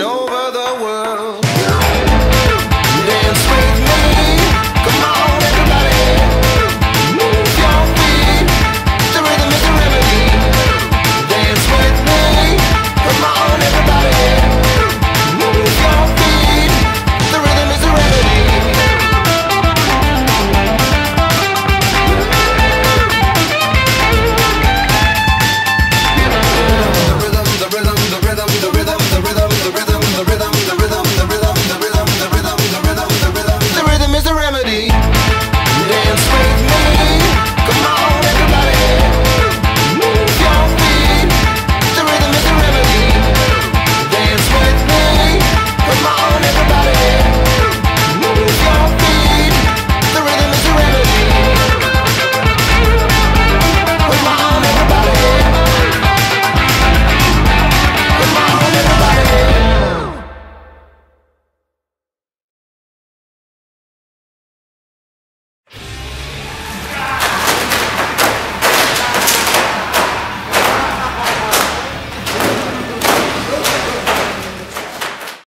over the world.